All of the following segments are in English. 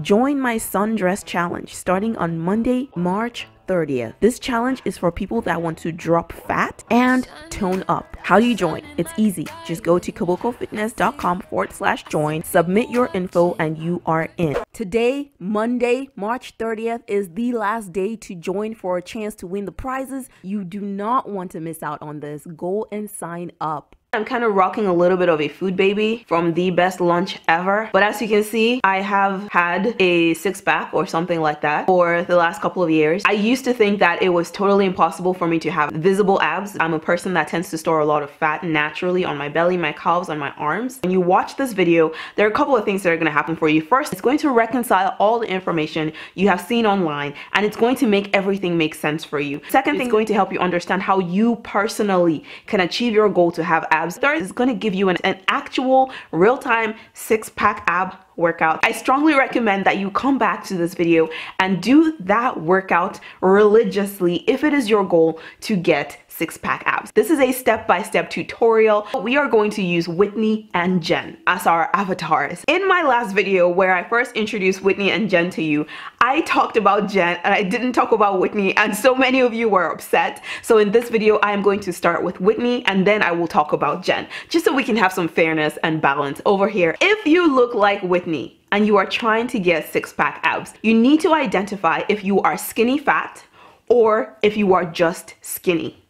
Join my sundress challenge starting on Monday, March 30th. This challenge is for people that want to drop fat and tone up. How do you join? It's easy. Just go to kobokofitness.com forward slash join, submit your info, and you are in. Today, Monday, March 30th, is the last day to join for a chance to win the prizes. You do not want to miss out on this. Go and sign up. I'm kind of rocking a little bit of a food baby from the best lunch ever. But as you can see, I have had a six pack or something like that for the last couple of years. I used to think that it was totally impossible for me to have visible abs. I'm a person that tends to store a lot of fat naturally on my belly, my calves, on my arms. When you watch this video, there are a couple of things that are going to happen for you. First, it's going to reconcile all the information you have seen online and it's going to make everything make sense for you. Second thing, it's going to help you understand how you personally can achieve your goal to have abs abs. Is going to give you an, an actual real-time six-pack ab workout. I strongly recommend that you come back to this video and do that workout religiously if it is your goal to get six pack abs. This is a step-by-step -step tutorial. We are going to use Whitney and Jen as our avatars. In my last video where I first introduced Whitney and Jen to you, I talked about Jen and I didn't talk about Whitney and so many of you were upset. So in this video, I am going to start with Whitney and then I will talk about Jen, just so we can have some fairness and balance over here. If you look like Whitney, and you are trying to get six pack abs, you need to identify if you are skinny fat or if you are just skinny.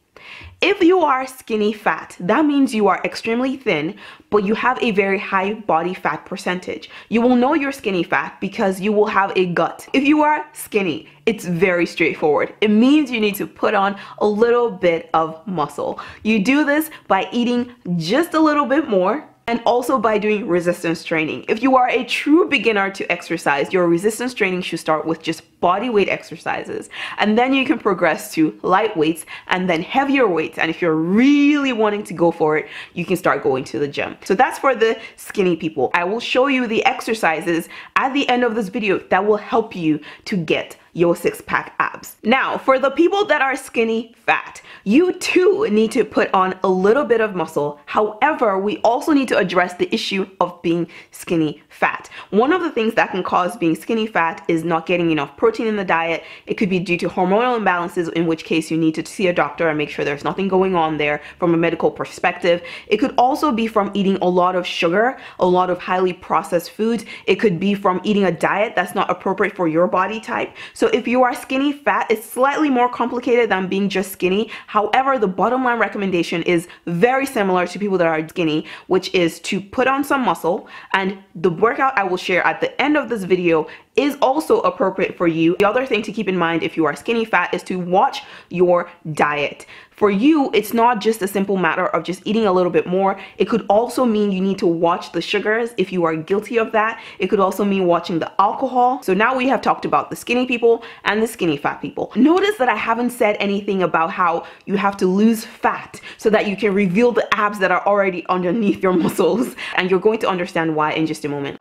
If you are skinny fat, that means you are extremely thin, but you have a very high body fat percentage. You will know you're skinny fat because you will have a gut. If you are skinny, it's very straightforward. It means you need to put on a little bit of muscle. You do this by eating just a little bit more and also by doing resistance training. If you are a true beginner to exercise, your resistance training should start with just body weight exercises and then you can progress to light weights and then heavier weights. And if you're really wanting to go for it you can start going to the gym. So that's for the skinny people. I will show you the exercises at the end of this video that will help you to get your six pack abs. Now, for the people that are skinny fat, you too need to put on a little bit of muscle. However, we also need to address the issue of being skinny fat. One of the things that can cause being skinny fat is not getting enough protein in the diet. It could be due to hormonal imbalances, in which case you need to see a doctor and make sure there's nothing going on there from a medical perspective. It could also be from eating a lot of sugar, a lot of highly processed foods. It could be from eating a diet that's not appropriate for your body type. So if you are skinny fat, it's slightly more complicated than being just skinny. However, the bottom line recommendation is very similar to people that are skinny, which is to put on some muscle. And the workout I will share at the end of this video is also appropriate for you. The other thing to keep in mind if you are skinny fat is to watch your diet. For you, it's not just a simple matter of just eating a little bit more. It could also mean you need to watch the sugars if you are guilty of that. It could also mean watching the alcohol. So now we have talked about the skinny people and the skinny fat people. Notice that I haven't said anything about how you have to lose fat so that you can reveal the abs that are already underneath your muscles. And you're going to understand why in just a moment.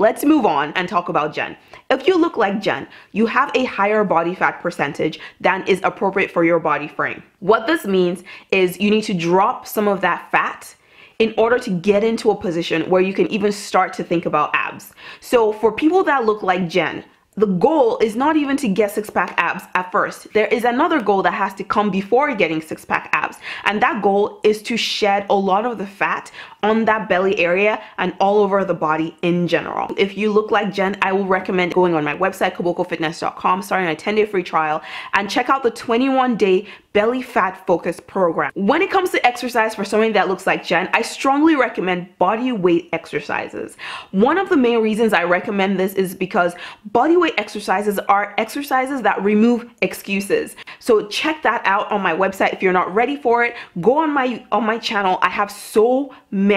Let's move on and talk about Jen. If you look like Jen, you have a higher body fat percentage than is appropriate for your body frame. What this means is you need to drop some of that fat in order to get into a position where you can even start to think about abs. So for people that look like Jen, the goal is not even to get six pack abs at first. There is another goal that has to come before getting six pack abs. And that goal is to shed a lot of the fat on that belly area and all over the body in general. If you look like Jen, I will recommend going on my website, kobokofitness.com, starting a 10 day free trial and check out the 21 day belly fat focus program. When it comes to exercise for somebody that looks like Jen, I strongly recommend body weight exercises. One of the main reasons I recommend this is because body weight exercises are exercises that remove excuses. So check that out on my website. If you're not ready for it, go on my on my channel. I have so many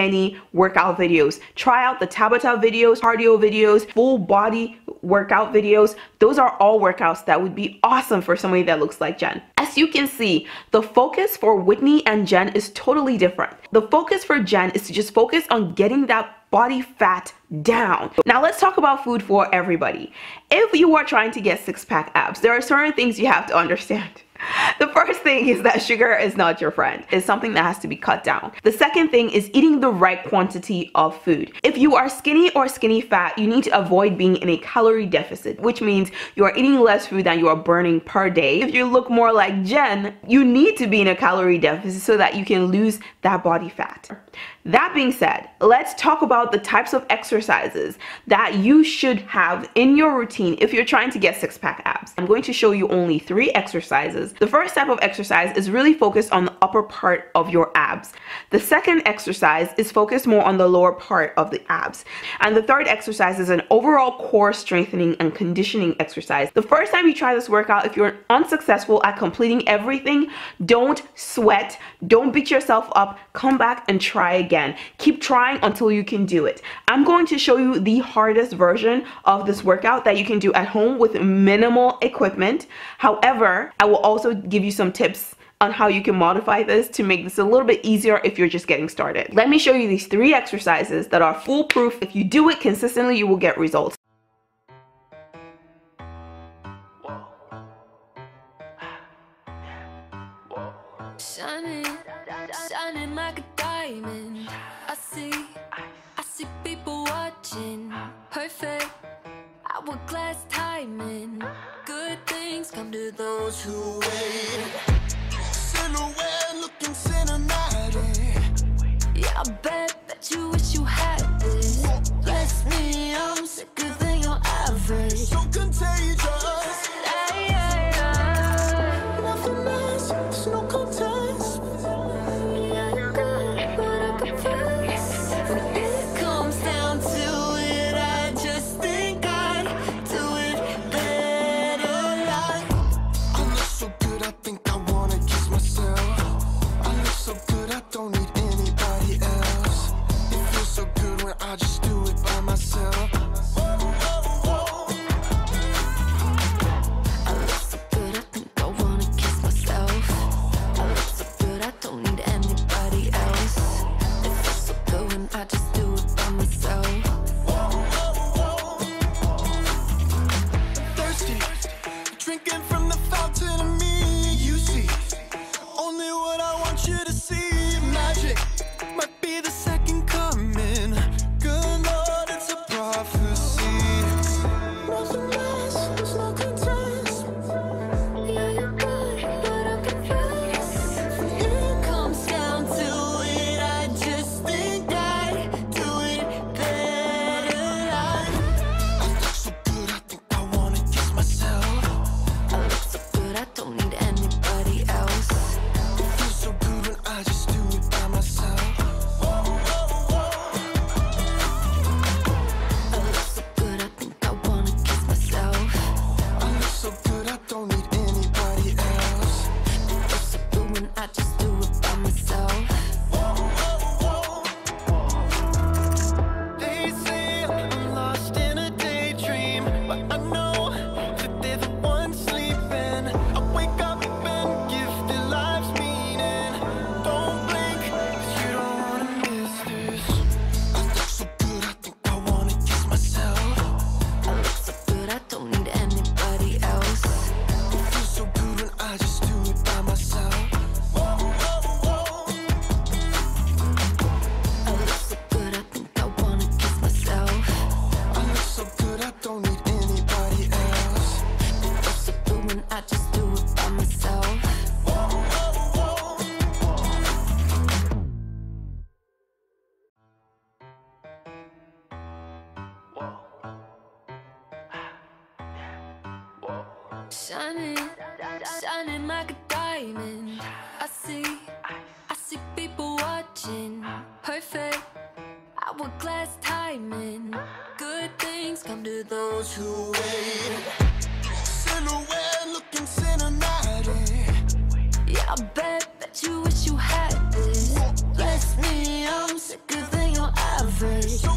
workout videos. Try out the Tabata videos, cardio videos, full body workout videos. Those are all workouts that would be awesome for somebody that looks like Jen. As you can see, the focus for Whitney and Jen is totally different. The focus for Jen is to just focus on getting that body fat down. Now let's talk about food for everybody. If you are trying to get six pack abs, there are certain things you have to understand. The first thing is that sugar is not your friend. It's something that has to be cut down. The second thing is eating the right quantity of food. If you are skinny or skinny fat, you need to avoid being in a calorie deficit, which means you are eating less food than you are burning per day. If you look more like Jen, you need to be in a calorie deficit so that you can lose that body fat. That being said, let's talk about the types of exercises that you should have in your routine if you're trying to get six pack abs. I'm going to show you only three exercises. The first type of exercise is really focused on the upper part of your abs. The second exercise is focused more on the lower part of the abs. And the third exercise is an overall core strengthening and conditioning exercise. The first time you try this workout, if you're unsuccessful at completing everything, don't sweat, don't beat yourself up, come back and try again. Keep trying until you can do it. I'm going to show you the hardest version of this workout that you can do at home with minimal equipment. However, I will also give you some tips on how you can modify this to make this a little bit easier if you're just getting started. Let me show you these three exercises that are foolproof. If you do it consistently, you will get results. I timing. Those who wait. Shining like a diamond. I see, I see people watching. Perfect, hourglass timing. Good things come to those who wait. Silhouette looking cinematic. Yeah, I bet that you wish you had this. Bless me, I'm sicker than your average.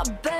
I bet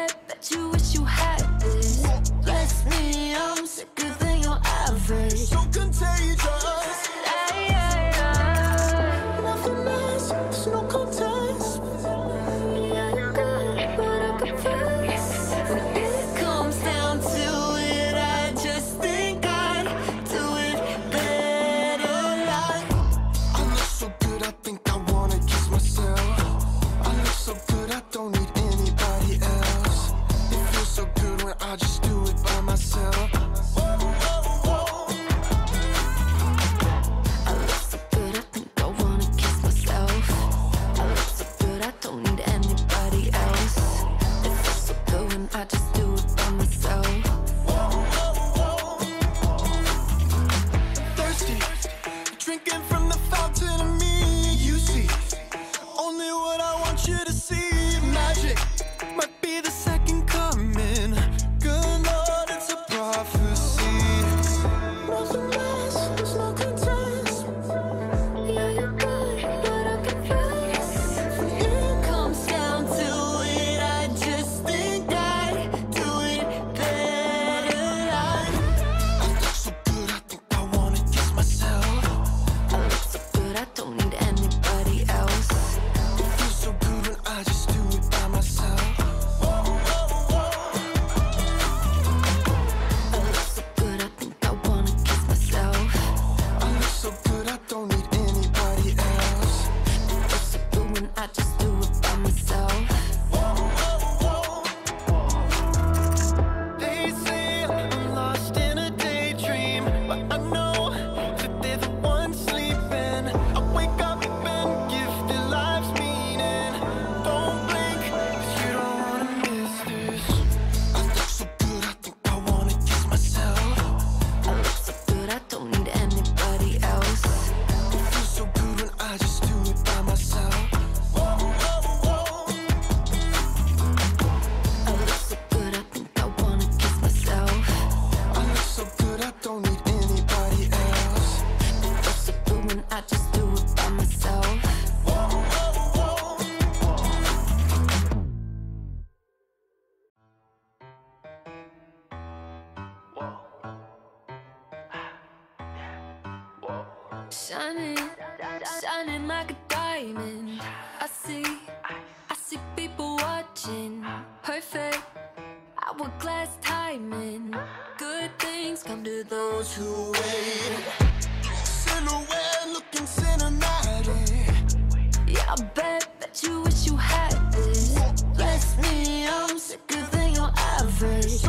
matching, perfect. hourglass timing, good things come to those who wait. Silhouette looking cinematic. Yeah, I bet that you wish you had this. Bless me, I'm sicker than your average.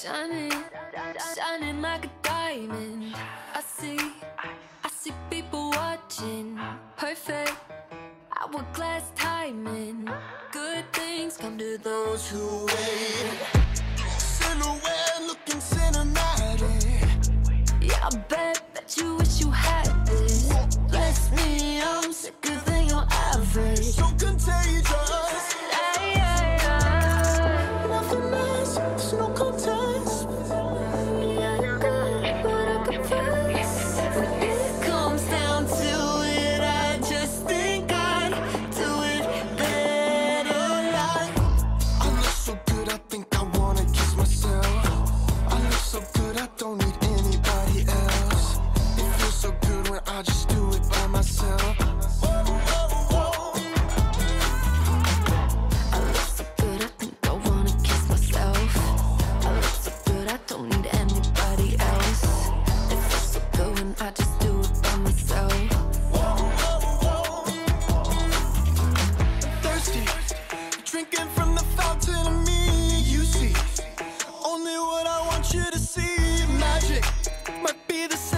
Shining, shining like a diamond. I see, I see people watching. Perfect, hourglass timing. Good things come to those who wait. Silhouette looking cinematic. Yeah, I bet. want you to see magic. Might be the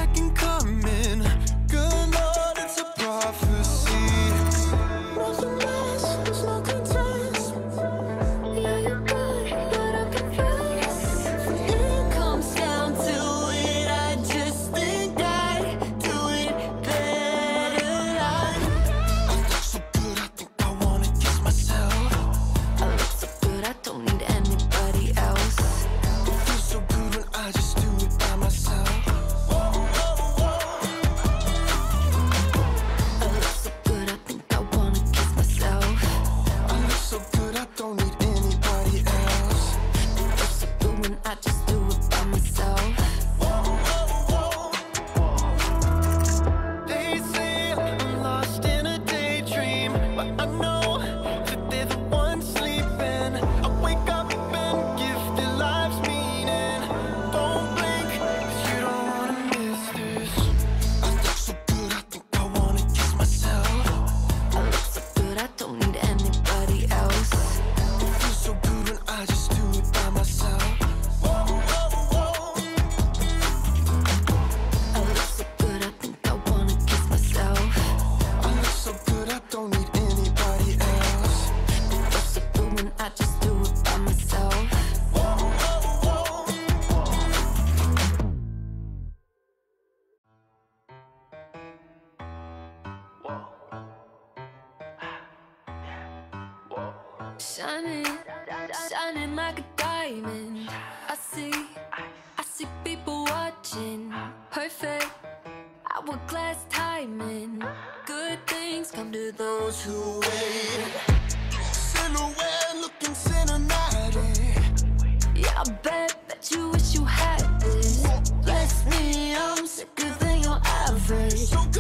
reverse.